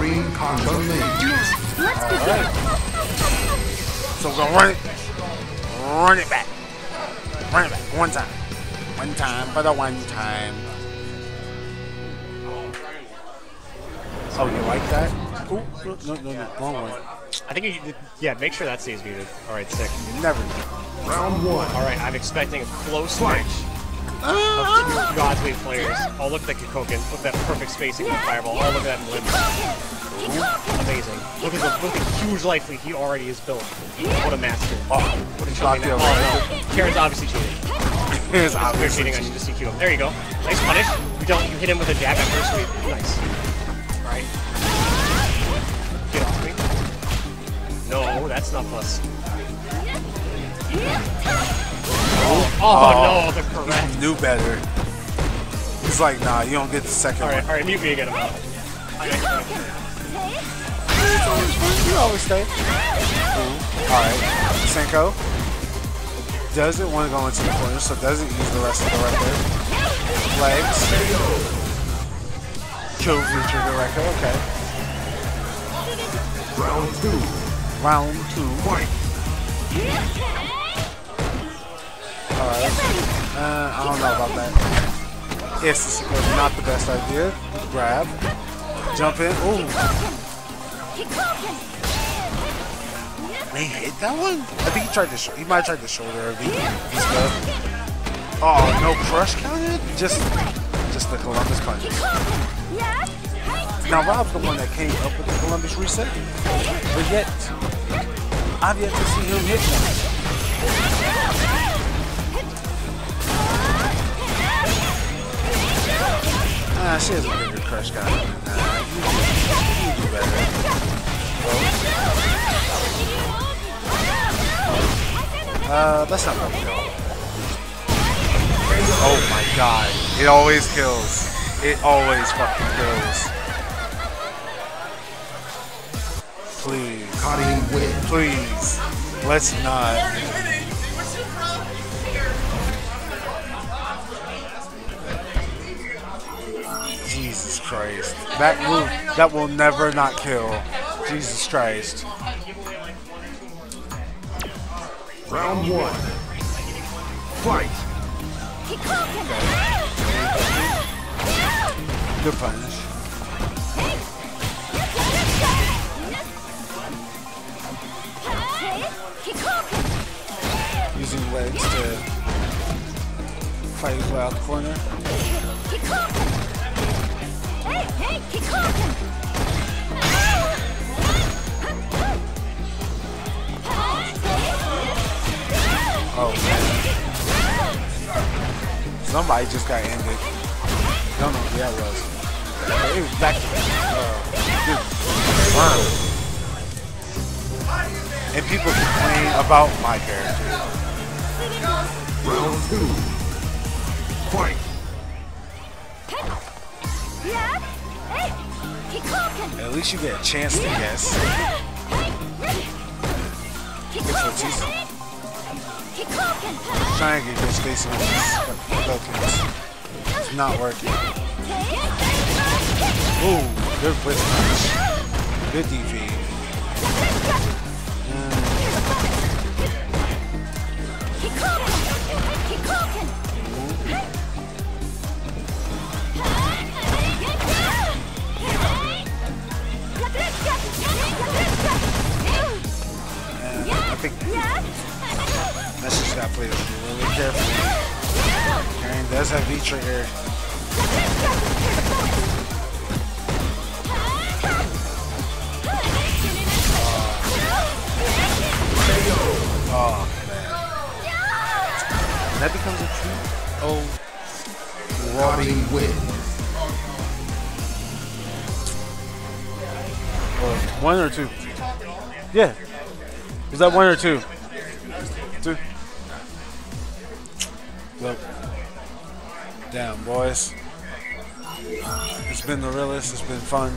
Kareem Conga Lane. Let's begin. So we're gonna run it, run it back, run it back one time, one time for the one time. Oh, you like that? Ooh, no, no, no, wrong one. I think you, yeah, make sure that stays muted. All right, sick. Never. Round one. All right, I'm expecting a close match of Godswave players. Oh, look at that Kikoken. Look at that perfect spacing with the fireball. Oh, look at that limb. Amazing. Look at the look at the huge life lead he already has built. What a master. Oh, What a you Oh, no. Karin's obviously cheating. They're obviously cheating. I should just EQ him. There you go. Nice punish. You don't. You hit him with a jab at first. sweep. Nice. All right. Get off me. No, that's not plus. Oh, oh, no, oh. the correct. knew better. He's like, nah, you don't get the second All right, one. all right, mute me again. About. You always stay. All right, Senko doesn't want to go into the corner, so doesn't use the rest of the record. Legs. Kills the trigger record. Okay. Round two. Round two. Fight. Uh, I don't know about that. Yes, this is not the best idea. Grab. Jump in. Ooh. He hit that one? I think he tried to. He might have tried the shoulder of the stuff. Oh, no crush counted? Just, just the Columbus punches. Now Rob's the one that came up with the Columbus reset, but yet I've yet to see him hit one. She has a bigger crush guy. Nah, you, you do better. Uh, that's not gonna kill. Oh my god. It always kills. It always fucking kills. Please. Please. Let's not. Christ. That move, that will never not kill. Jesus Christ. Round one. Fight. Good punish. Using legs to fight his way out the corner. Oh man. Somebody just got ended. Don't know who that was. But It was back to uh, dude. And people complain about my character. Round two. Fight. At least you get a chance to guess. That's what trying to get good spacing with these Falcons. It's not working. Ooh, good punch. Good DP. Play really carefully. Karin does have V-trigger. Oh, man. That becomes a 2-0 Robbie. Karin wins. Or one or two? Yeah. Was that one or two? Two. Look. Damn, boys. It's been the realest. It's been fun.